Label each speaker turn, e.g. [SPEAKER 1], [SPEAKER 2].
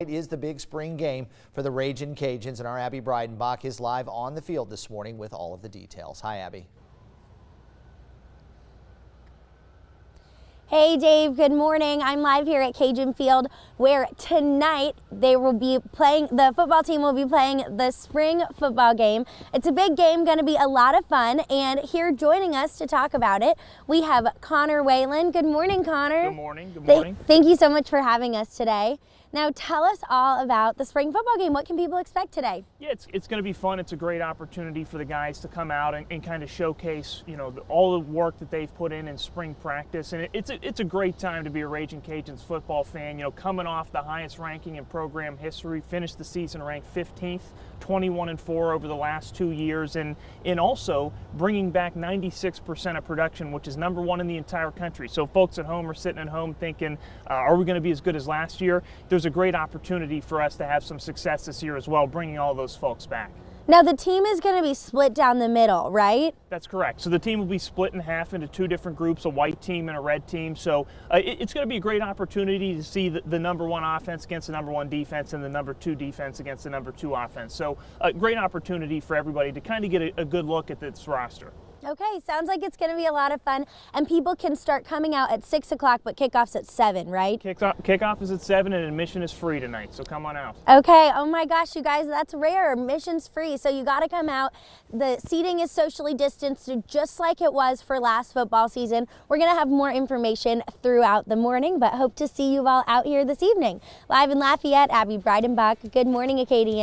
[SPEAKER 1] It is the big spring game for the Ragin' Cajuns, and our Abby Breidenbach is live on the field this morning with all of the details. Hi, Abby.
[SPEAKER 2] Hey Dave, good morning. I'm live here at Cajun Field where tonight they will be playing, the football team will be playing the spring football game. It's a big game, going to be a lot of fun. And here joining us to talk about it, we have Connor Whalen. Good morning, Connor.
[SPEAKER 3] Good morning. Good morning.
[SPEAKER 2] Th thank you so much for having us today. Now tell us all about the spring football game. What can people expect today?
[SPEAKER 3] Yeah, it's, it's going to be fun. It's a great opportunity for the guys to come out and, and kind of showcase, you know, all the work that they've put in in spring practice. And it, it's, a, it's a great time to be a Ragin' Cajuns football fan. You know, coming off the highest ranking in program history, finished the season ranked 15th, 21 and 4 over the last two years, and, and also bringing back 96% of production, which is number one in the entire country. So folks at home are sitting at home thinking, uh, are we going to be as good as last year? There's there's a great opportunity for us to have some success this year as well, bringing all those folks back.
[SPEAKER 2] Now the team is going to be split down the middle, right?
[SPEAKER 3] That's correct. So the team will be split in half into two different groups, a white team and a red team. So uh, it, it's going to be a great opportunity to see the, the, number one offense against the number one defense and the number two defense against the number two offense. So a great opportunity for everybody to kind of get a, a good look at this roster.
[SPEAKER 2] Okay, sounds like it's going to be a lot of fun, and people can start coming out at 6 o'clock, but kickoff's at 7, right?
[SPEAKER 3] Kickoff, kickoff is at 7, and admission is free tonight, so come on out.
[SPEAKER 2] Okay, oh my gosh, you guys, that's rare. Admission's free, so you got to come out. The seating is socially distanced, just like it was for last football season. We're going to have more information throughout the morning, but hope to see you all out here this evening. Live in Lafayette, Abby Breidenbach. Good morning, Acadiana.